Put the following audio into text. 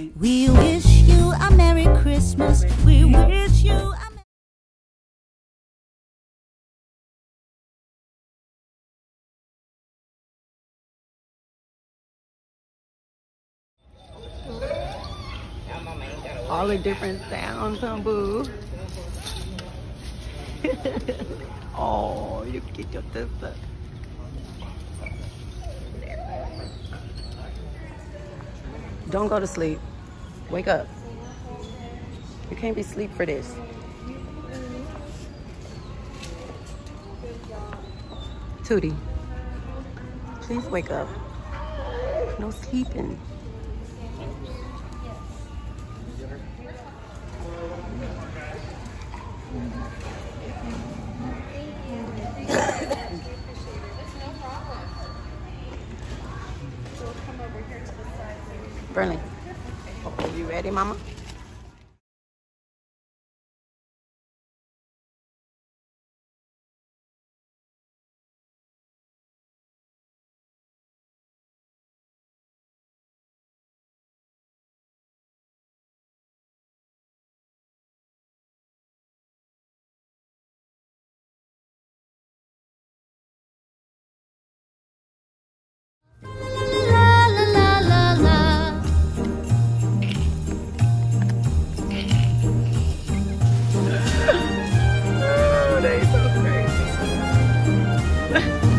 We wish you a Merry Christmas. We wish you a All the different sounds, huh, boo? oh, you get your sister. Don't go to sleep. Wake up. You can't be asleep for this. Tootie, please wake up. No sleeping. Brinnley, you ready, mama? love.